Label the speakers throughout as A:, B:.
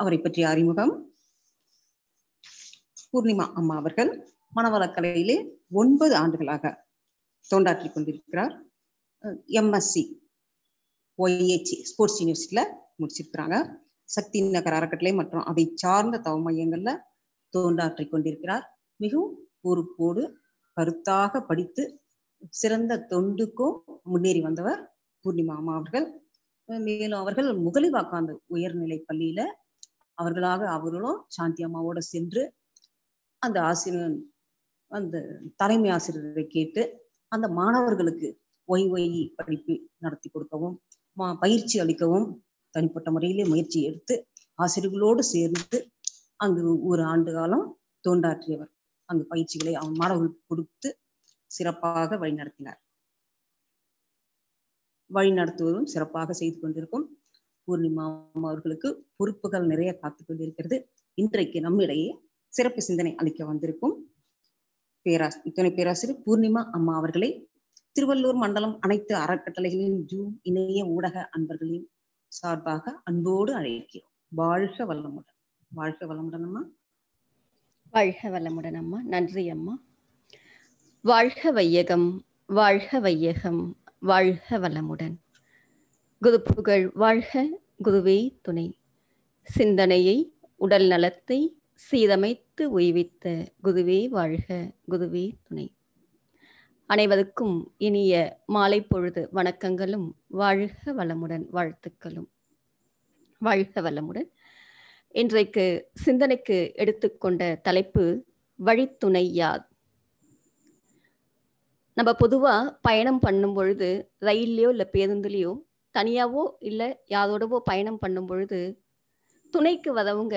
A: அவரை பற்றிய அறிமுகம். பூர்ணிமா அம்மா அவர்கள் மனவளக்கலையிலே ஒன்பது ஆண்டுகளாக தோண்டாற்றி கொண்டிருக்கிறார். எம்எஸ்சி ஒய்ஏச்சி ஸ்போர்ட்ஸ் யூனிவர்சிட்டியில முடிச்சிருக்கிறாங்க. சக்தி நகர் அறக்கட்டளை மற்றும் அதை சார்ந்த தவ மையங்கள்ல தோண்டாற்றிக் கொண்டிருக்கிறார். மிகவும் பொறுப்போடு கருத்தாக படித்து சிறந்த தொண்டுக்கும் முன்னேறி வந்தவர் பூர்ணிமா அம்மா அவர்கள். மேலும் அவர்கள் முகலிவாக்காந்து உயர்நிலை பள்ளியில அவர்களாக அவர்களும் சாந்தி அம்மாவோட சென்று அந்த ஆசிரியர் அந்த தலைமை ஆசிரியரை கேட்டு அந்த மாணவர்களுக்கு ஒய் படிப்பு நடத்தி கொடுக்கவும் பயிற்சி அளிக்கவும் தனிப்பட்ட முறையிலே முயற்சி எடுத்து ஆசிரியர்களோடு சேர்ந்து அங்கு ஒரு ஆண்டு காலம் தோண்டாற்றியவர் அங்கு பயிற்சிகளை அவன் மாணவர்களுக்கு கொடுத்து சிறப்பாக வழிநடத்தினார். வழி நடத்துவதும் சிறப்பாக செய்து கொண்டிருக்கும். பூர்ணிமா அவர்களுக்கு பொறுப்புகள் நிறைய காத்து கொண்டிருக்கிறது. இன்றைக்கு நம்மிடையே சிறப்பு சிந்தனை அளிக்க வந்திருக்கும் பேராசி துணை பேராசிரியர் பூர்ணிமா அம்மா அவர்களை திருவள்ளூர் மண்டலம் அனைத்து அறக்கட்டளைகளின் ஜூம் இணைய ஊடக அன்பர்களின் சார்பாக அன்போடு அழைக்கிறோம். வாழ்க வளமுடன். வாழ்க வளமுடன் அம்மா.
B: வாழ்க வளமுடன் அம்மா. நன்றி அம்மா. வாழ்க வையகம் வாழ்க வையகம் வாழ்க வளமுடன். குரு புகழ் வாழ்க குருவே துணை. சிந்தனையை உடல் நலத்தை சீரமைத்து உய்வித்த குருவே வாழ்க குருவே துணை. அனைவருக்கும் இனிய மாலை பொழுது வணக்கங்களும் வாழ்க வளமுடன் வாழ்த்துக்களும். வாழ்க வளமுடன். இன்றைக்கு சிந்தனைக்கு எடுத்துக்கொண்ட தலைப்பு வழித்துணை யார் நம்ம பொதுவாக பயணம் பண்ணும் பொழுது ரயில்லையோ இல்லை பேருந்துலேயோ தனியாவோ இல்லை யாரோடவோ பயணம் பண்ணும் பொழுது துணைக்கு வரவங்க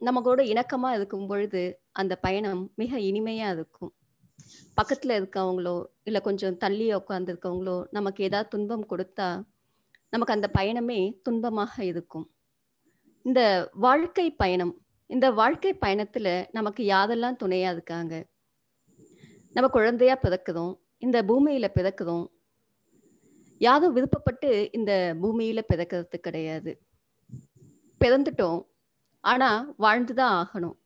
B: நமக்கோட இணக்கமாக இருக்கும் பொழுது அந்த பயணம் மிக இனிமையாக இருக்கும். பக்கத்தில் இருக்கவங்களோ இல்லை கொஞ்சம் தள்ளி உட்காந்துருக்கவங்களோ நமக்கு ஏதாவது துன்பம் கொடுத்தா நமக்கு அந்த பயணமே துன்பமாக இருக்கும். இந்த வாழ்க்கை பயணம் இந்த வாழ்க்கை பயணத்தில் நமக்கு யாரெல்லாம் துணையாக இருக்காங்க? நம்ம குழந்தையா பிறக்கிறோம் இந்த பூமியில பிறக்கிறோம் யாரும் விருப்பப்பட்டு இந்த பூமியில பிறக்கிறது கிடையாது. பிறந்துட்டோம். ஆனா வாழ்ந்துதான் ஆகணும்.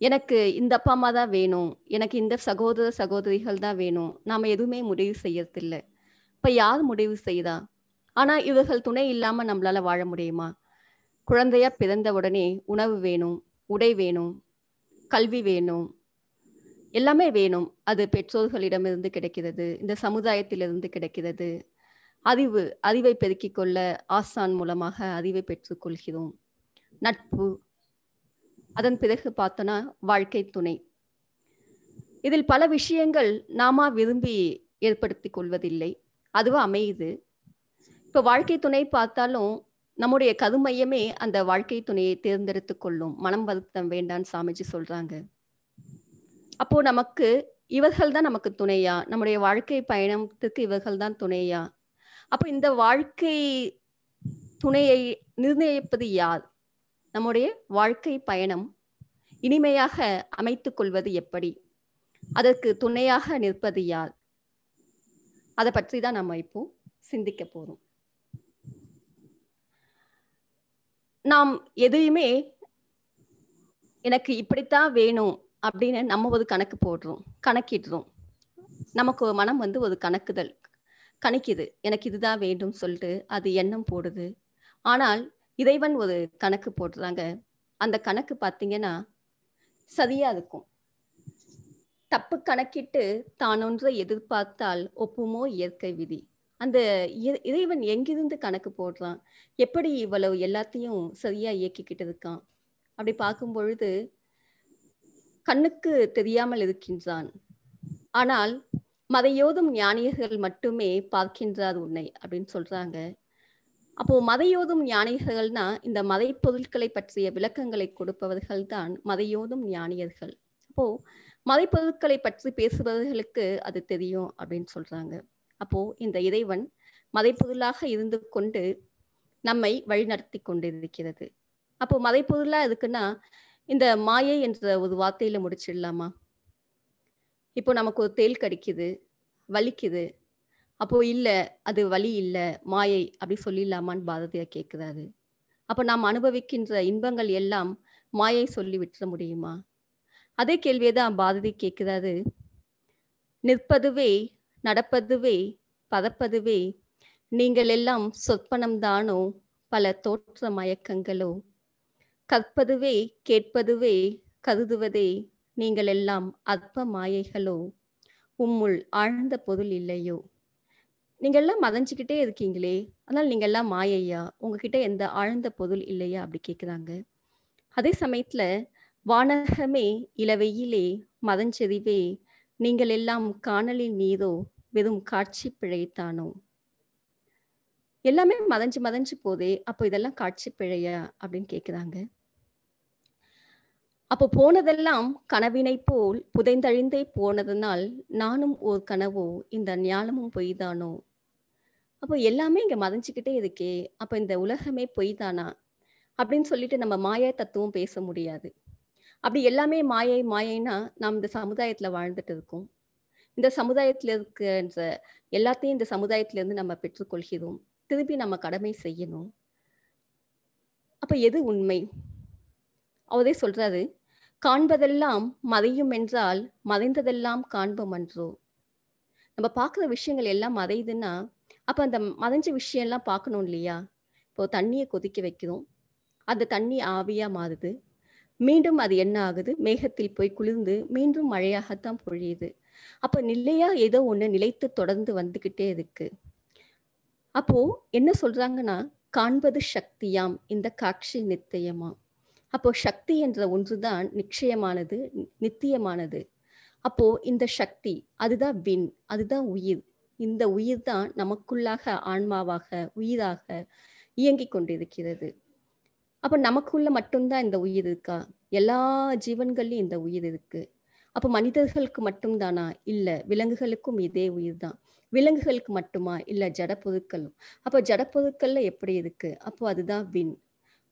B: எனக்கு இந்த அப்பா அம்மா தான் வேணும். எனக்கு இந்த சகோதர சகோதரிகள் தான் வேணும். நாம எதுவுமே முடிவு செய்யறதில்ல. இப்ப யார் முடிவு செய்தா? ஆனா இவர்கள் துணை இல்லாம நம்மளால வாழ முடியுமா? குழந்தையா பிறந்த உடனே உணவு வேணும் உடை வேணும் கல்வி வேணும். எல்லாமே வேணும். அது பெற்றோர்களிடமிருந்து கிடைக்கிறது. இந்த சமுதாயத்திலிருந்து கிடைக்கிறது. அறிவு அறிவை பெருக்கிக் கொள்ள ஆசான் மூலமாக அறிவை பெற்றுக்கொள்கிறோம் நட்பு அதன் பிறகு பார்த்தோன்னா வாழ்க்கை துணை. இதில் பல விஷயங்கள் நாம விரும்பி ஏற்படுத்தி கொள்வதில்லை. அதுவும் அமையுது. இப்போ வாழ்க்கை துணை பார்த்தாலும் நம்முடைய கருமையமே அந்த வாழ்க்கை துணையை தேர்ந்தெடுத்து கொள்ளும். மனம் வருத்தம் வேண்டான்னு சாமிஜி சொல்றாங்க. அப்போ நமக்கு இவர்கள் தான் நமக்கு துணையா? நம்முடைய வாழ்க்கை பயணத்துக்கு இவர்கள் தான் துணையா? அப்போ இந்த வாழ்க்கை துணையை நிர்ணயிப்பது யார்? நம்முடைய வாழ்க்கை பயணம் இனிமையாக அமைத்துக் கொள்வது எப்படி? அதற்கு துணையாக நிற்பது யார்? அதை பற்றி தான் நம்ம இப்போ சிந்திக்க போறோம். நாம் எதையுமே எனக்கு இப்படித்தான் வேணும் அப்படின்னு நம்ம ஒரு கணக்கு போடுறோம் கணக்கிடுறோம். நமக்கு மனம் வந்து ஒரு கணக்குதல். கணிக்குது. எனக்கு இதுதான் வேண்டும் சொல்லிட்டு அது எண்ணம் போடுது. ஆனால் இறைவன் ஒரு கணக்கு போடுறாங்க. அந்த கணக்கு பார்த்தீங்கன்னா சரியா இருக்கும். தப்பு கணக்கிட்டு தான் ஒன்றை எதிர்பார்த்தால் ஒப்புமோ இயற்கை விதி. அந்த இறைவன் எங்கிருந்து கணக்கு போடுறான்? எப்படி இவ்வளவு எல்லாத்தையும் சரியா இயக்கிக்கிட்டு இருக்கான்? அப்படி பார்க்கும் பொழுது கண்ணுக்கு தெரியாமல் இருக்கின்றான். ஆனால் மதையோதும் ஞானியர்கள் மட்டுமே பார்க்கின்றார் உன்னை அப்படின்னு சொல்றாங்க. அப்போ மதையோதும் ஞானியர்கள்னா இந்த மதை பொருட்களை பற்றிய விளக்கங்களை கொடுப்பவர்கள் தான் மதையோதும் ஞானியர்கள். அப்போ மதை பொருட்களை பற்றி பேசுபவர்களுக்கு அது தெரியும் அப்படின்னு சொல்றாங்க. அப்போ இந்த இறைவன் மதைப்பொருளாக இருந்து கொண்டு நம்மை வழிநடத்தி கொண்டிருக்கிறது. அப்போ மதைப்பொருளா இருக்குன்னா இந்த மாயை என்ற ஒரு வார்த்தையில முடிச்சிடலாமா? இப்போ நமக்கு ஒரு தேல் கடிக்குது வலிக்குது. அப்போ இல்லை அது வலி இல்லை மாயை அப்படி சொல்லிடலாமான்னு பாரதியார் கேட்குறாரு. அப்போ நாம் அனுபவிக்கின்ற இன்பங்கள் எல்லாம் மாயை சொல்லி விட்டுற முடியுமா? அதே கேள்வியை தான் பாரதி கேட்குறாரு. நிற்பதுவே நடப்பதுவே பதப்பதுவே நீங்கள் எல்லாம் சொற்பனம்தானோ பல தோற்ற மயக்கங்களோ? கற்பதுவே கேட்பதுவே கருதுவதே நீங்கள் எல்லாம் அற்ப மாயைகளோ? உம்முள் ஆழ்ந்த பொருள் இல்லையோ? நீங்கள் எல்லாம் மதஞ்சிக்கிட்டே இருக்கீங்களே? அதனால் நீங்கள் எல்லாம் மாயையா? உங்ககிட்ட எந்த ஆழ்ந்த பொருள் இல்லையா? அப்படி கேட்குறாங்க. அதே சமயத்தில் வானகமே இளவெயிலே மதஞ்செறிவே நீங்கள் எல்லாம் காணலின் நீரோ வெறும் காட்சி பிழைத்தானோ? எல்லாமே மதஞ்சு மதஞ்சு போதே அப்போ இதெல்லாம் காட்சி பிழையா? அப்படின்னு கேட்குறாங்க. அப்போ போனதெல்லாம் கனவினை போல் புதைந்தழிந்தே போனதனால் நானும் ஓர் கனவோ இந்த ஞானமும் பொய்தானோ? அப்போ எல்லாமே இங்க மதஞ்சுக்கிட்டே இருக்கே அப்போ இந்த உலகமே பொய்தானா? அப்படின்னு சொல்லிட்டு நம்ம மாயா தத்துவம் பேச முடியாது. அப்படி எல்லாமே மாயை மாயைனா நாம் இந்த சமுதாயத்துல வாழ்ந்துட்டு இருக்கோம். இந்த சமுதாயத்துல இருக்கின்ற எல்லாத்தையும் இந்த சமுதாயத்துல இருந்து நம்ம பெற்றுக்கொள்கிறோம் திருப்பி நம்ம கடமை செய்யணும். அப்ப எது உண்மை? அவரே சொல்றாரு காண்பதெல்லாம் மதையும் என்றால் மறைந்ததெல்லாம் காண்போம் அன்றோ நம்ம பார்க்குற விஷயங்கள் எல்லாம் மதையுதுன்னா அப்போ அந்த மறைஞ்ச விஷயம்லாம் பார்க்கணும் இல்லையா? இப்போ தண்ணியை கொதிக்க வைக்கிறோம். அந்த தண்ணி ஆவியாக மாறுது. மீண்டும் அது என்ன ஆகுது? மேகத்தில் போய் குளிர்ந்து மீண்டும் மழையாகத்தான் பொழியுது. அப்போ நிலையாக ஏதோ ஒன்று நிலைத்து தொடர்ந்து வந்துக்கிட்டே இருக்கு. அப்போ என்ன சொல்றாங்கன்னா காண்பது சக்தியாம் இந்த காட்சி நித்தியமாம். அப்போ சக்தி என்ற ஒன்றுதான் நிச்சயமானது நித்தியமானது. அப்போ இந்த சக்தி அதுதான் வின் அதுதான் உயிர். இந்த உயிர் தான் நமக்குள்ளாக ஆன்மாவாக உயிராக இயங்கிக் கொண்டிருக்கிறது. அப்ப நமக்குள்ள மட்டும்தான் இந்த உயிர் இருக்கா? எல்லா ஜீவன்கள்லயும் இந்த உயிர் இருக்கு. அப்ப மனிதர்களுக்கு மட்டும்தானா? இல்ல விலங்குகளுக்கும் இதே உயிர் தான் விலங்குகளுக்கு மட்டுமா? இல்ல ஜட பொருட்களும் அப்ப ஜட பொருட்கள்ல எப்படி இருக்கு? அப்போ அதுதான் வின்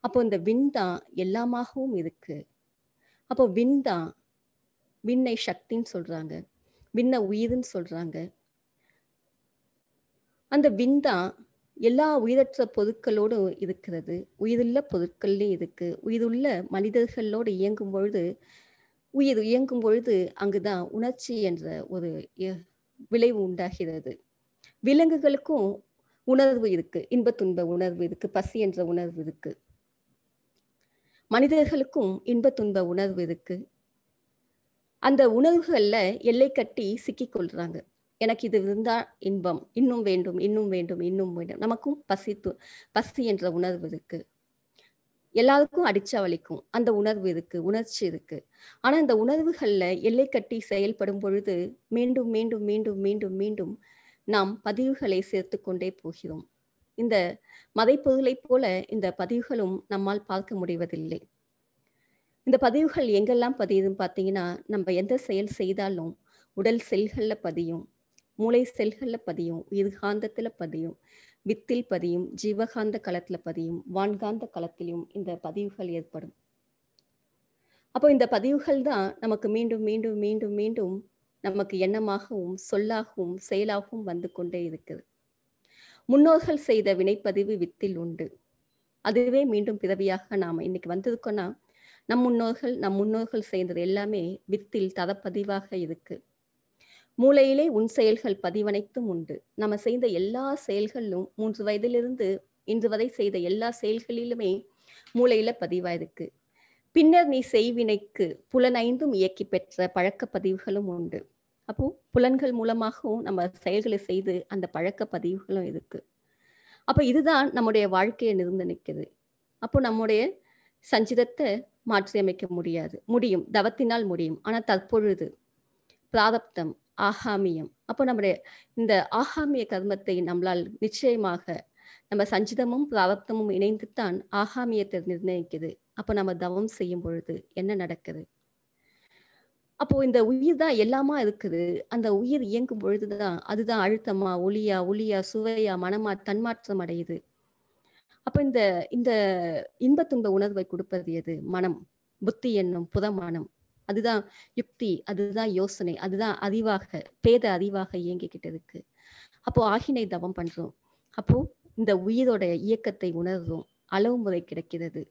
B: அப்போ இந்த விண் தான் எல்லாமாகவும் இருக்கு. அப்போ விண் தான் விண்ணை சக்தின்னு சொல்றாங்க. விண்ண உயிர்னு சொல்றாங்க. அந்த விண் தான் எல்லா உயிரற்ற பொருட்களோடு இருக்கிறது. உயிருள்ள பொருட்கள்லேயும் இருக்கு. உயிருள்ள மனிதர்களோடு இயங்கும் பொழுது உயிர் இயங்கும் பொழுது அங்குதான் உணர்ச்சி என்ற ஒரு விளைவு உண்டாகிறது. விலங்குகளுக்கும் உணர்வு இருக்கு. இன்ப துன்ப உணர்வு இருக்கு. பசி என்ற உணர்வு இருக்கு. மனிதர்களுக்கும் இன்ப துன்ப உணர்வு இருக்கு. அந்த உணர்வுகள்ல எல்லை கட்டி சிக்கிக்கொள்றாங்க எனக்கு இது இருந்தா இன்பம். இன்னும் வேண்டும் இன்னும் வேண்டும் இன்னும் வேண்டும். நமக்கும் பசி பசி என்ற உணர்வு இருக்கு. எல்லாருக்கும் அடிச்சா வலிக்கும். அந்த உணர்வு இருக்கு உணர்ச்சி இருக்கு. ஆனா இந்த உணர்வுகள்ல எல்லை கட்டி செயல்படும் பொழுது மீண்டும் மீண்டும் மீண்டும் மீண்டும் மீண்டும் நாம் பதிவுகளை சேர்த்து கொண்டே போகிறோம். இந்த மதைப்பொருளைப் போல இந்த பதிவுகளும் நம்மால் பார்க்க முடிவதில்லை. இந்த பதிவுகள் எங்கெல்லாம் பதியுதுன்னு பார்த்தீங்கன்னா நம்ம எந்த செயல் செய்தாலும் உடல் செல்களில் பதியும் மூளை செல்களில் பதியும் உயிர்காந்தத்துல பதியும் வித்தில் பதியும் ஜீவகாந்த களத்தில் பதியும் வான்காந்த களத்திலும் இந்த பதிவுகள் ஏற்படும். அப்போ இந்த பதிவுகள் தான் நமக்கு மீண்டும் மீண்டும் மீண்டும் மீண்டும் நமக்கு எண்ணமாகவும் சொல்லாகவும் செயலாகவும் வந்து கொண்டே இருக்குது. முன்னோர்கள் செய்த வினைப்பதிவு வித்தில் உண்டு. அதுவே மீண்டும் பிறவியாக நாம் இன்னைக்கு வந்திருக்கோம்னா நம் முன்னோர்கள் நம் முன்னோர்கள் செய்தது எல்லாமே வித்தில் ததப்பதிவாக இருக்கு. மூளையிலே உன் செயல்கள் பதிவனைத்தும் உண்டு. நம்ம செய்த எல்லா செயல்களிலும் மூன்று வயதிலிருந்து இன்று வரை செய்த எல்லா செயல்களிலுமே மூளையில பதிவாயிருக்கு பின்னர் நீ செய்வினைக்கு புலனைந்தும் இயக்கி பெற்ற பழக்க பதிவுகளும் உண்டு. அப்போ புலன்கள் மூலமாகவும் நம்ம செயல்களை செய்து அந்த பழக்க பதிவுகளும் இருக்கு. அப்போ இதுதான் நம்முடைய வாழ்க்கையை நிறுந்து நிற்குது அப்போ நம்முடைய சஞ்சிதத்தை மாற்றி அமைக்க முடியாது. முடியும். தவத்தினால் முடியும். ஆனால் தற்பொழுது பிராரப்தம் ஆகாமியம். அப்போ நம்முடைய இந்த ஆகாமிய கர்மத்தை நம்மளால் நிச்சயமாக நம்ம சஞ்சிதமும் பிராரப்தமும் இணைந்துத்தான் ஆகாமியத்தை நிர்ணயிக்குது. அப்போ நம்ம தவம் செய்யும் பொழுது என்ன நடக்குது? அப்போ இந்த உயிர் தான் எல்லாமா இருக்குது. அந்த உயிர் இயங்கும் பொழுதுதான் அதுதான் அழுத்தமா ஒளியா ஒளியா சுவையா மனமா தன்மாற்றம் அடையுது. அப்ப இந்த இந்த இன்ப துன்ப உணர்வை கொடுப்பது எது? மனம். புத்தி என்னும் புதமனம். அதுதான் யுக்தி அதுதான் யோசனை அதுதான் அறிவாக பேத அறிவாக இயங்கிக்கிட்டு இருக்கு. அப்போ ஆகினை தவம் பண்றோம். அப்போ இந்த உயிரோட இயக்கத்தை உணர்றோம். அளவு முறை கிடைக்கிறது.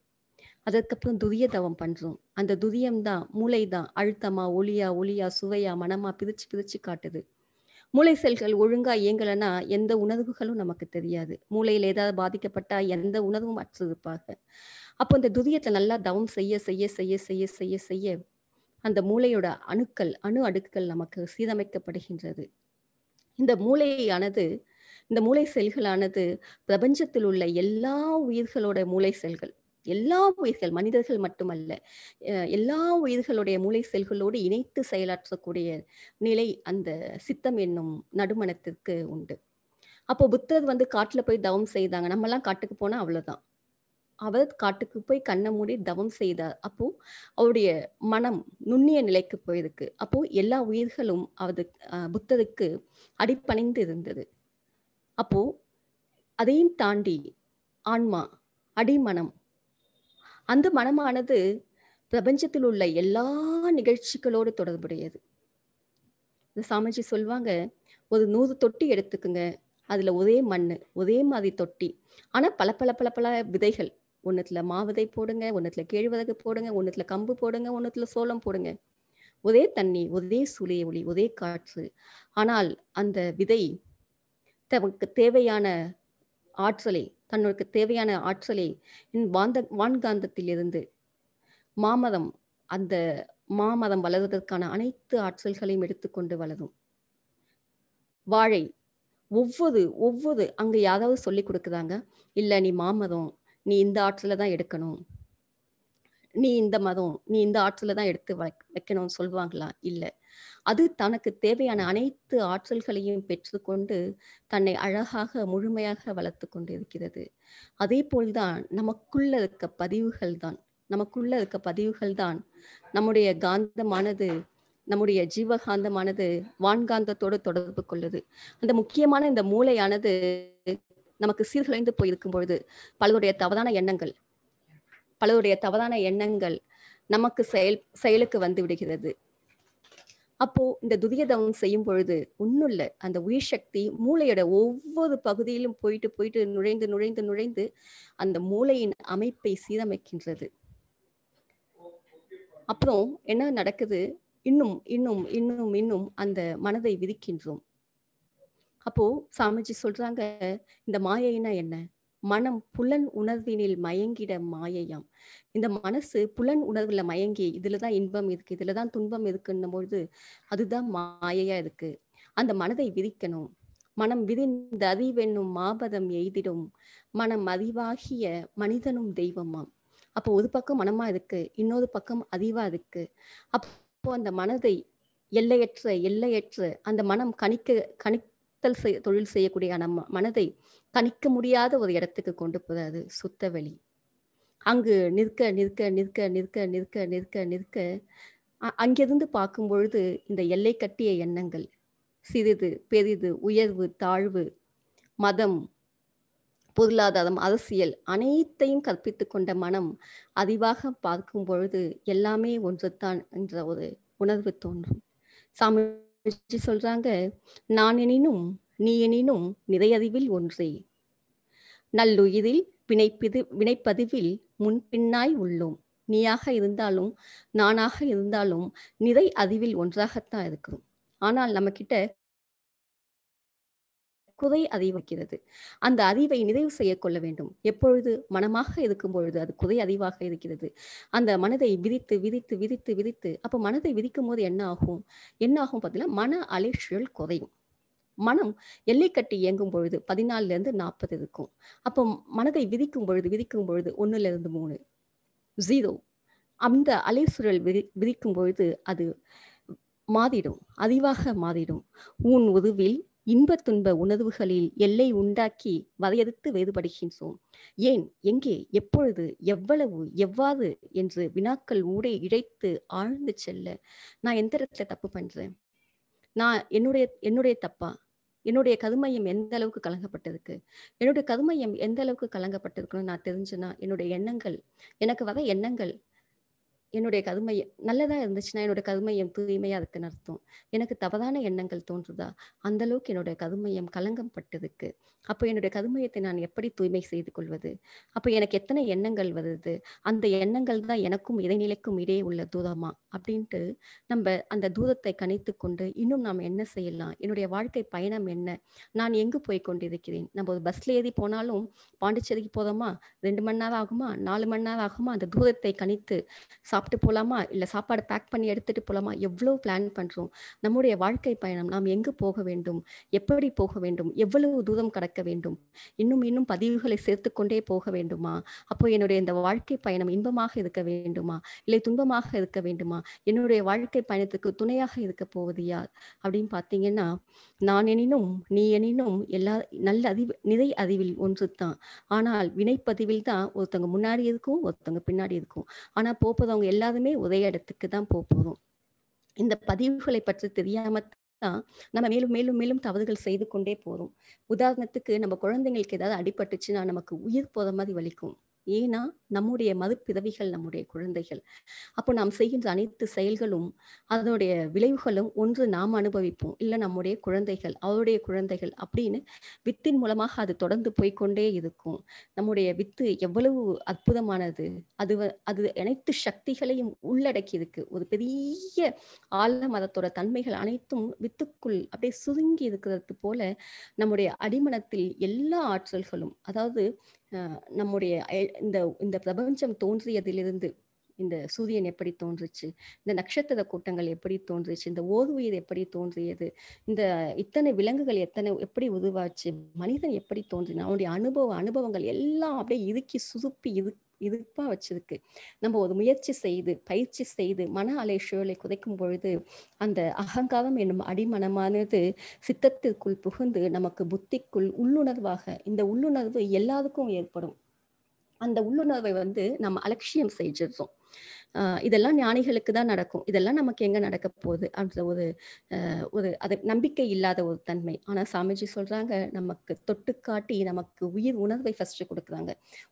B: அதற்கப்புறம் துரிய தவம் பண்றோம். அந்த துரியம் தான் மூளை தான் அழுத்தமா ஒளியா ஒளியா சுவையா மனமா பிரிச்சு பிரிச்சு காட்டுது. மூளை செல்கள் ஒழுங்கா இயங்கலைன்னா எந்த உணர்வுகளும் நமக்கு தெரியாது. மூளையில் ஏதாவது பாதிக்கப்பட்டா எந்த உணர்வும் அற்றிருப்பாங்க அப்போ இந்த துரியத்தை நல்லா தவம் செய்ய செய்ய செய்ய செய்ய செய்ய செய்ய அந்த மூளையோட அணுக்கள் அணு அடுக்குகள் நமக்கு சீரமைக்கப்படுகின்றது. இந்த மூளையானது இந்த மூளை செல்களானது பிரபஞ்சத்தில் உள்ள எல்லா உயிர்களோட மூளை செல்கள். எல்லா உயிர்கள் மனிதர்கள் மட்டுமல்ல எல்லா உயிர்களுடைய மூளை செல்களோடு இணைத்து செயலாற்றக்கூடிய நிலை அந்த சித்தம் என்னும் நடுமணத்திற்கு உண்டு. அப்போ புத்தர் வந்து காட்டுல போய் தவம் செய்தாங்க. நம்மலாம் காட்டுக்கு போனா அவ்வளவுதான். அவர் காட்டுக்கு போய் கண்ணை மூடி தவம் செய்தார். அப்போ அவருடைய மனம் நுண்ணிய நிலைக்கு போயிருக்கு. அப்போ எல்லா உயிர்களும் அவரு புத்தருக்கு அடிப்பணிந்து இருந்தது. அப்போ அதையும் தாண்டி ஆன்மா அடிமனம் அந்த மனமானது பிரபஞ்சத்தில் உள்ள எல்லா நிகழ்ச்சிகளோடு தொடர்புடையது. இந்த சாமிஜி சொல்லுவாங்க ஒரு நூறு தொட்டி எடுத்துக்குங்க அதுல ஒரே மண் ஒரே மாதிரி தொட்டி. ஆனா பல பல பல பல விதைகள். ஒன்றுத்தில் மாவிதை போடுங்க ஒன்றுத்தில் கேழ்வரகு போடுங்க ஒன்றுத்தில் கம்பு போடுங்க ஒன்றுத்தில் சோளம் போடுங்க. ஒரே தண்ணி ஒரே சூரிய ஒளி ஒரே காற்று. ஆனால் அந்த விதை தமக்கு தேவையான ஆற்றலை தன்னுக்கு தேவையான ஆற்றலை வாந்த வான்காந்தத்திலிருந்து மாமரம் அந்த மாமரம் வளர்வதற்கான அனைத்து ஆற்றல்களையும் எடுத்துக்கொண்டு வளரும். வாழை ஒவ்வொரு ஒவ்வொரு அங்கே யாராவது சொல்லி கொடுக்குறாங்க இல்லை நீ மாமரம் நீ இந்த ஆற்றலை தான் எடுக்கணும். நீ இந்த மதம் நீ இந்த ஆற்றலை தான் எடுத்து வைக்கணும்னு சொல்லுவாங்களா? இல்லை. அது தனக்கு தேவையான அனைத்து ஆற்றல்களையும் பெற்றுக்கொண்டு தன்னை அழகாக முழுமையாக வளர்த்து கொண்டு இருக்கிறது அதே போல்தான் நமக்குள்ள இருக்க பதிவுகள் தான். நமக்குள்ள இருக்க பதிவுகள் தான் நம்முடைய காந்தமானது நம்முடைய ஜீவகாந்தமானது வான்காந்தத்தோடு தொடர்பு கொள்ளுது. அந்த முக்கியமான இந்த மூளையானது நமக்கு சீர்குலைந்து போயிருக்கும் பொழுது பலருடைய தவறான எண்ணங்கள் பலருடைய தவறான எண்ணங்கள் நமக்கு செயல் செயலுக்கு வந்து விடுகிறது. அப்போ இந்த துரியதவம் செய்யும் பொழுது ஒன்றும் அந்த உயிர் சக்தி மூளையோட ஒவ்வொரு பகுதியிலும் போயிட்டு போயிட்டு நுழைந்து நுழைந்து நுழைந்து அந்த மூளையின் அமைப்பை சீரமைக்கின்றது. அப்புறம் என்ன நடக்குது? இன்னும் இன்னும் இன்னும் இன்னும் அந்த மனதை விதிக்கின்றோம். அப்போ சாமிஜி சொல்றாங்க இந்த மாயைனா என்ன? மனம் புலன் உணர்வினில் மயங்கிட மாயையாம். இந்த மனசு புலன் உணர்வுல மயங்கி இதுலதான் இன்பம் இருக்கு இதுலதான் துன்பம் இருக்குன்னும் பொழுது அதுதான் மாயையா இருக்கு. அந்த மனதை விதிக்கணும். மனம் விதிந்த அறிவென்னும் மாபதம் எய்திடும். மனம் அறிவாகிய மனிதனும் தெய்வமாம். அப்போ ஒரு பக்கம் மனமா இருக்கு இன்னொரு பக்கம் அறிவா இருக்கு. அப்போ அந்த மனதை எல்லையற்ற எல்லையற்ற அந்த மனம் கணிக்க சுத்தல் செய் தொழில் செய்யக்கூடிய நம்ம மனதை கணிக்க முடியாத ஒரு இடத்துக்கு கொண்டு போதாது சுத்த வெளி. அங்கு நிற்க நிற்க நிற்க நிற்க நிற்க நிற்க நிற்க அங்கிருந்து பார்க்கும் பொழுது இந்த எல்லை கட்டிய எண்ணங்கள் சிறிது பெரிது உயர்வு தாழ்வு மதம் பொருளாதாரம் அரசியல் அனைத்தையும் கற்பித்து கொண்ட மனம் அறிவாக பார்க்கும் பொழுது எல்லாமே ஒன்றுதான் என்ற ஒரு உணர்வு தோன்றும். சாமி சொல்றாங்க நான் எனினும் நீ எனினும் நிறையறிவில் ஒன்றே. நல்லுயிரில் வினைப்பிது வினைப்பதிவில் முன்பின்னாய் உள்ளோம். நீயாக இருந்தாலும் நானாக இருந்தாலும் நிறை அறிவில் ஒன்றாகத்தான் இருக்கிறோம் ஆனால் நம்மக்கிட்ட குதை குறை வைக்கிறது அந்த அறிவை நிறைவு செய்ய கொள்ள வேண்டும். எப்பொழுது மனமாக இருக்கும் பொழுது அது குறை அறிவாக இருக்கிறது. அந்த மனதை விதித்து விதித்து விதித்து விதித்து அப்போ மனதை விதிக்கும் போது என்ன ஆகும்? என்ன ஆகும் பார்த்தீங்கன்னா மன அலைச்சல் குறையும். மனம் எல்லை கட்டி இயங்கும் பொழுது பதினாலுல இருந்து நாற்பது இருக்கும். அப்போ மனதை விதிக்கும் பொழுது விதிக்கும் பொழுது ஒன்னுல இருந்து மூணு ஜீரோ அந்த அலைசுழல் விதி விதிக்கும் பொழுது அது மாறிடும். அறிவாக மாறிடும். உன் உருவில் இன்ப துன்ப உணர்வுகளில் எல்லை உண்டாக்கி வரையறுத்து வேறுபடுகின்றோம். ஏன்? எங்கே? எப்பொழுது? எவ்வளவு? எவ்வாறு? என்று வினாக்கள் ஊடே இழைத்து ஆழ்ந்து செல்ல நான் எந்த இடத்துல தப்பு பண்றேன்? நான் என்னுடைய என்னுடைய தப்பா? என்னுடைய கருமையம் எந்த அளவுக்கு கலங்கப்பட்டிருக்கு? என்னுடைய கருமையம் எந்த அளவுக்கு கலங்கப்பட்டிருக்குன்னு நான் தெரிஞ்சுனா என்னுடைய எண்ணங்கள் எனக்கு வர எண்ணங்கள் என்னுடைய கருமையம் நல்லதா இருந்துச்சுன்னா என்னுடைய கருமையம் தூய்மையா இருக்குன்னு அர்த்தம். எனக்கு தவறான எண்ணங்கள் தோன்றுதா? அந்த அளவுக்கு என்னோட கருமையம் கலங்கம் பட்டதுக்கு அப்போ என்னுடைய கருமையத்தை நான் எப்படி தூய்மை செய்து கொள்வது? அப்போ எனக்கு எத்தனை எண்ணங்கள் வருது? அந்த எண்ணங்கள் தான் எனக்கும் இடைநிலைக்கும் இடையே உள்ள தூரமா? அப்படின்ட்டு நம்ம அந்த தூரத்தை கணித்து கொண்டு இன்னும் நாம் என்ன செய்யலாம்? என்னுடைய வாழ்க்கை பயணம் என்ன? நான் எங்கு போய் கொண்டிருக்கிறேன்? நம்ம ஒரு பஸ்ல ஏறி போனாலும் பாண்டிச்சேரிக்கு போகிறோமா ரெண்டு மணி நேரம் ஆகுமா? நாலு மணி நேரம் ஆகுமா? அந்த தூரத்தை கணித்து சாப்பிட்டு போகலாமா இல்லை சாப்பாடு பேக் பண்ணி எடுத்துகிட்டு போகலாமா எவ்வளோ பிளான் பண்ணுறோம் நம்முடைய வாழ்க்கை பயணம் நாம் எங்கு போக வேண்டும்? எப்படி போக வேண்டும்? எவ்வளவு தூரம் கடக்க வேண்டும்? இன்னும் இன்னும் பதிவுகளை சேர்த்து கொண்டே போக வேண்டுமா? அப்போ என்னுடைய இந்த வாழ்க்கை பயணம் இன்பமாக இருக்க வேண்டுமா? இல்லை துன்பமாக இருக்க வேண்டுமா? என்னுடைய வாழ்க்கை பயணத்துக்கு துணையாக இருக்க போவது யார் அப்படின்னு பார்த்தீங்கன்னா நான் எனினும் நீ எனினும் எல்லா நல்ல அறிவு நிறை அறிவில் ஒன்று தான் ஆனால் வினைப்பதிவில் தான் ஒருத்தவங்க முன்னாடி இருக்கும் ஒருத்தவங்க பின்னாடி இருக்கும். ஆனால் போப்பதவங்க எல்லாருமே ஒரே இடத்துக்கு தான் போகிறோம் இந்த பதிவுகளை பற்றி தெரியாம தான் நம்ம மேலும் மேலும் மேலும் தவறுகள் செய்து கொண்டே போகிறோம் உதாரணத்துக்கு நம்ம குழந்தைங்களுக்கு ஏதாவது அடிபட்டுச்சுன்னா நமக்கு உயிர் போகிற மாதிரி வலிக்கும். ஏன்னா நம்முடைய மதுப்பிதவிகள் நம்முடைய குழந்தைகள். அப்போ நாம் செய்கின்ற அனைத்து செயல்களும் அதனுடைய விளைவுகளும் ஒன்று நாம் அனுபவிப்போம். இல்லை நம்முடைய குழந்தைகள் அவருடைய குழந்தைகள் அப்படின்னு வித்தின் மூலமாக அது தொடர்ந்து போய்க்கொண்டே இருக்கும். நம்முடைய வித்து எவ்வளவு அற்புதமானது. அது அது அனைத்து சக்திகளையும் உள்ளடக்கி இருக்கு ஒரு பெரிய ஆலமரத்தோட தன்மைகள் அனைத்தும் வித்துக்குள் அப்படியே சுருங்கி இருக்கிறது போல நம்முடைய அடிமனத்தில் எல்லா ஆற்றல்களும் அதாவது நம்முடைய இந்த இந்த பிரபஞ்சம் தோன்றியதிலிருந்து இந்த சூரியன் எப்படி தோன்றுச்சு இந்த நட்சத்திர கூட்டங்கள் எப்படி தோன்றுச்சு இந்த ஓர்வுயிர் எப்படி தோன்றியது இந்த இத்தனை விலங்குகள் எத்தனை எப்படி உருவாச்சு மனிதன் எப்படி தோன்றினான் அவனுடைய அனுபவ அனுபவங்கள் எல்லாம் அப்படியே இறுக்கி சுருப்பி இரு இருப்பா வச்சிருக்கு. நம்ம ஒரு முயற்சி செய்து பயிற்சி செய்து மன அலை சூழலை குறைக்கும் பொழுது அந்த அகங்காரம் என்னும் அடிமனமானது சித்தத்திற்குள் புகுந்து நமக்கு புத்திக்குள் உள்ளுணர்வாக இந்த உள்ளுணர்வு எல்லாருக்கும் ஏற்படும். அந்த உள்ளுணர்வை வந்து நம்ம அலட்சியம் செஞ்சிடுறோம் இதெல்லாம் ஞானிகளுக்கு தான் நடக்கும். இதெல்லாம் நமக்கு எங்க நடக்க போகுது? அப்படின்ற ஒரு ஒரு அது நம்பிக்கை இல்லாத ஒரு தன்மை. ஆனா சாமிஜி சொல்றாங்க நமக்கு தொட்டு காட்டி நமக்கு உயிர் உணர்வை ஃபர்ஸ்ட் கொடுக்குறாங்க.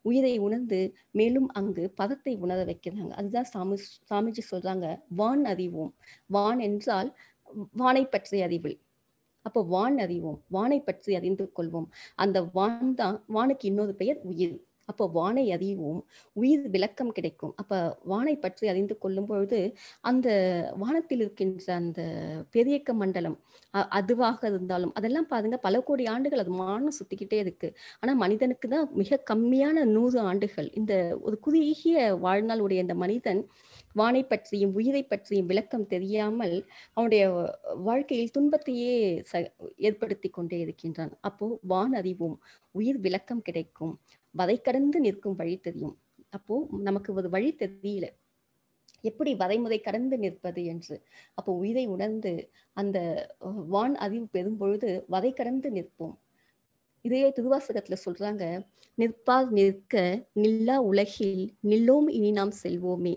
B: உயிரை உணர்ந்து மேலும் அங்கு பதத்தை உணர வைக்கிறாங்க. அதுதான் சாமி சாமிஜி சொல்றாங்க வான் அறிவோம். வான் என்றால் வானை பற்றிய அறிவில் அப்போ வான் அறிவோம். வானை பற்றி அறிந்து கொள்வோம். அந்த வான் தான் வானுக்கு இன்னொரு பெயர் உயிர். அப்போ வானை அறிவோம் உயிர் விளக்கம் கிடைக்கும். அப்போ வானை பற்றி அறிந்து கொள்ளும் பொழுது அந்த வானத்தில் இருக்கின்ற அந்த பெரியக்க மண்டலம் அ- அதுவாக இருந்தாலும் அதெல்லாம் பாருங்க பல கோடி ஆண்டுகள் அது மானம் சுத்திக்கிட்டே இருக்கு. ஆனா மனிதனுக்கு தான் மிக கம்மியான நூறு ஆண்டுகள். இந்த ஒரு குறுகிய வாழ்நாள் உடைய இந்த மனிதன் வானை பற்றியும் உயிரை பற்றியும் விளக்கம் தெரியாமல் அவனுடைய வாழ்க்கையில் துன்பத்தையே ச ஏற்படுத்தி கொண்டே இருக்கின்றான். அப்போ வான் அறிவோம் உயிர் விளக்கம் கிடைக்கும். வதை கடந்து நிற்கும் வழி தெரியும். அப்போ நமக்கு ஒரு வழி தெரியல. எப்படி வரைமுறை கடந்து நிற்பது என்று? அப்போ உயிரை உணர்ந்து அந்த வான் அறிவு பெறும் பொழுது வதை கடந்து நிற்போம். இதையே திருவாசகத்துல சொல்றாங்க நிற்பார் நிற்க நில்லா உலகில் நில்லோம் இனி நாம் செல்வோமே.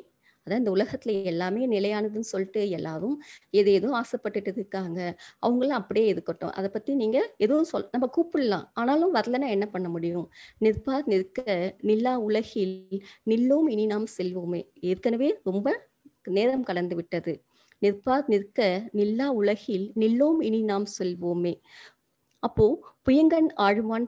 B: அதான் இந்த உலகத்துல எல்லாமே நிலையானதுன்னு சொல்லிட்டு எல்லாரும் எது எதுவும் ஆசைப்பட்டுட்டு இருக்காங்க. அவங்களும் அப்படியே இருக்கட்டும். அதை பத்தி நீங்க எதுவும் சொல் நம்ம கூப்பிடலாம். ஆனாலும் வரலன்னா என்ன பண்ண முடியும்? நிற்பார் நிற்க நில்லா உலகில் நில்லோம் இனி நாம் செல்வோமே. ஏற்கனவே ரொம்ப நேரம் கலந்து விட்டது. நிற்பார் நிற்க நில்லா உலகில் நில்லோம் இனி நாம் செல்வோமே. அப்போ புயங்கன் ஆழ்வான்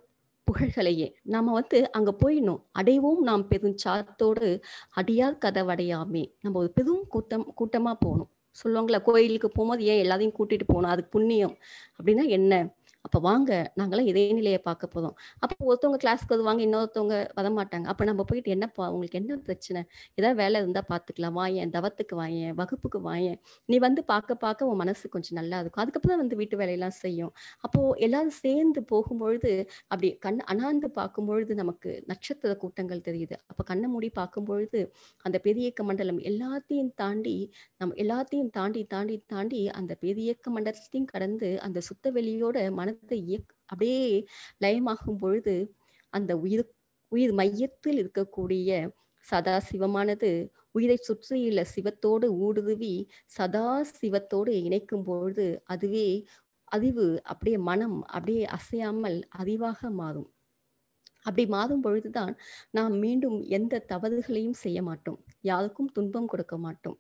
B: புகழ்களையே. நாம வந்து அங்க போயிடணும். அடைவோம் நாம் பெருஞ்சாத்தோடு அடியார் கதவடையாமே. நம்ம ஒரு பெரும் கூட்டம் கூட்டமா போகணும். சொல்லுவாங்களா கோயிலுக்கு போகும்போது ஏன் எல்லாத்தையும் கூட்டிட்டு போகணும்? அதுக்கு புண்ணியம் அப்படின்னா என்ன? அப்போ வாங்க நாங்களாம் இதே நிலையை பார்க்க போதும் அப்போ ஒருத்தவங்க கிளாஸ்க்கு வருவாங்க இன்னொருத்தவங்க வரமாட்டாங்க. அப்போ நம்ம போயிட்டு என்னப்பா உங்களுக்கு என்ன பிரச்சனை? ஏதாவது வேலை இருந்தால் பார்த்துக்கலாம். வாயேன் தவத்துக்கு வாயேன் வகுப்புக்கு வாயேன் நீ வந்து பார்க்க பார்க்க உன் மனசு கொஞ்சம் நல்லா இருக்கும். அதுக்கப்புறம் வந்து வீட்டு வேலையெல்லாம் செய்யும். அப்போ எல்லாரும் சேர்ந்து போகும்பொழுது அப்படி கண் அனாந்து பார்க்கும்பொழுது நமக்கு நட்சத்திர கூட்டங்கள் தெரியுது. அப்போ கண்ணை மூடி பார்க்கும் பொழுது அந்த பெரியக்க மண்டலம் எல்லாத்தையும் தாண்டி நம்ம எல்லாத்தையும் தாண்டி தாண்டி தாண்டி அந்த பெரியக்க மண்டலத்தையும் கடந்து அந்த சுத்த வெளியோட மன மனதை இயக் அப்படியே லயமாகும் பொழுது அந்த உயிர் உயிர் மையத்தில் இருக்கக்கூடிய சதா சிவமானது உயிரை சுற்றியுள்ள சிவத்தோடு ஊடுருவி சதா சிவத்தோடு இணைக்கும் பொழுது அதுவே அறிவு அப்படியே மனம் அப்படியே அசையாமல் அறிவாக மாறும். அப்படி மாறும் பொழுதுதான் நாம் மீண்டும் எந்த தவறுகளையும் செய்ய மாட்டோம். யாருக்கும் துன்பம் கொடுக்க மாட்டோம்.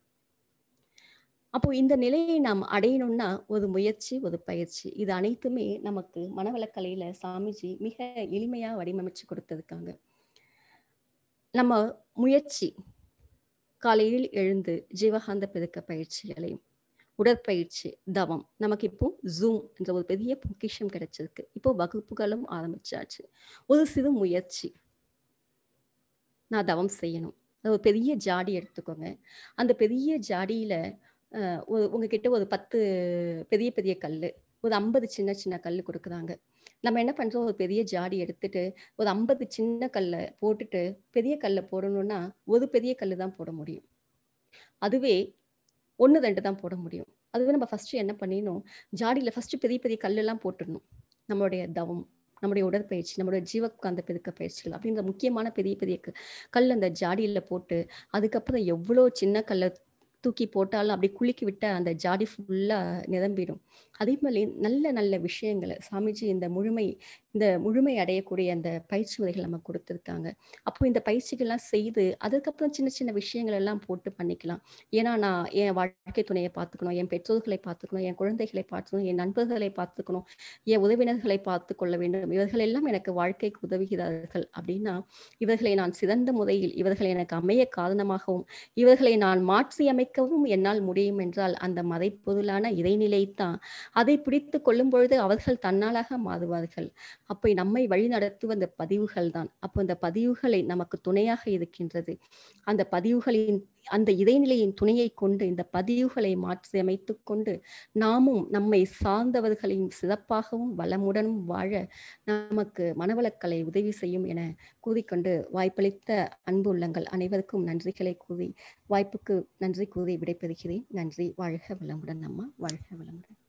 B: அப்போ இந்த நிலையை நாம் அடையணும்னா ஒரு முயற்சி ஒரு பயிற்சி. இது அனைத்துமே நமக்கு மனவளக்கலையில சாமிஜி மிக எளிமையா வடிவமைச்சு கொடுத்திருக்காங்க. நம்ம முயற்சி காலையில் எழுந்து ஜீவகாந்த பெருக்க பயிற்சிகளையும் உடற்பயிற்சி தவம். நமக்கு இப்போ ஜூம் என்ற ஒரு பெரிய பொக்கிஷம் கிடைச்சிருக்கு. இப்போ வகுப்புகளும் ஆரம்பிச்சாச்சு. ஒரு சிறு முயற்சி. நான் தவம் செய்யணும். அது ஒரு பெரிய ஜாடி எடுத்துக்கோங்க. அந்த பெரிய ஜாடியில உங்ககிட்ட ஒரு பத்து பெரிய பெரிய கல் ஒரு ஐம்பது சின்ன சின்ன கல் கொடுக்குறாங்க. நம்ம என்ன பண்ணுறோம் ஒரு பெரிய ஜாடி எடுத்துட்டு ஒரு ஐம்பது சின்ன கல்லை போட்டுட்டு பெரிய கல்லை போடணும்னா ஒரு பெரிய கல் தான் போட முடியும். அதுவே ஒன்று ரெண்டு தான் போட முடியும். அதுவே நம்ம ஃபஸ்ட்டு என்ன பண்ணிடணும்? ஜாடியில் ஃபஸ்ட்டு பெரிய பெரிய கல்லெல்லாம் போட்டுடணும். நம்மளுடைய தவம் நம்முடைய உடற்பயிற்சி நம்மளுடைய ஜீவகாந்த பெருக்க பயிற்சிகள் அப்படின்ற முக்கியமான பெரிய பெரிய க- கல் அந்த ஜாடியில் போட்டு அதுக்கப்புறம் எவ்வளோ சின்ன கல்லை தூக்கி போட்டாலும் அப்படி குளிக்கி விட்ட அந்த ஜாடி ஃபுல்லாக நிரம்பிடும். அதே மாதிரி நல்ல நல்ல விஷயங்களை சாமிஜி இந்த முழுமை இந்த முழுமை அடையக்கூடிய அந்த பயிற்சி முறைகள் நம்ம கொடுத்துருக்காங்க. அப்போ இந்த பயிற்சிகள்லாம் செய்து அதுக்கப்புறம் சின்ன சின்ன விஷயங்கள் எல்லாம் போட்டு பண்ணிக்கலாம். ஏன்னா நான் என் வாழ்க்கை துணையை பார்த்துக்கணும் என் பெற்றோர்களை பார்த்துக்கணும் என் குழந்தைகளை பார்த்துக்கணும் என் நண்பர்களை பார்த்துக்கணும் என் உறவினர்களை பார்த்து கொள்ள வேண்டும். இவர்கள் எல்லாம் எனக்கு வாழ்க்கைக்கு உதவுகிறார்கள் அப்படின்னா இவர்களை நான் சிறந்த முறையில் இவர்களை எனக்கு அமைய காரணமாகவும் இவர்களை நான் மாற்றி அமைக்கவும் என்னால் முடியும் என்றால் அந்த மறைப்பொருளான இறைநிலை தான் அதை பிடித்து கொள்ளும் பொழுது அவர்கள் தன்னாலாக மாறுவார்கள். அப்போ நம்மை வழி நடத்துவ அந்த பதிவுகள் தான். அப்போ அந்த பதிவுகளை நமக்கு துணையாக இருக்கின்றது. அந்த பதிவுகளின் அந்த இடைநிலையின் துணையை கொண்டு இந்த பதிவுகளை மாற்றி கொண்டு நாமும் நம்மை சார்ந்தவர்களையும் சிறப்பாகவும் வளமுடனும் வாழ நமக்கு மனவளக்கலை உதவி செய்யும் என கூறிக்கொண்டு வாய்ப்பளித்த அன்பு உள்ளங்கள் அனைவருக்கும் நன்றிகளை கூறி வாய்ப்புக்கு நன்றி கூறி விடைபெறுகிறேன். நன்றி. வாழ்க வளமுடன் அம்மா. வாழ்க வளமுடன்.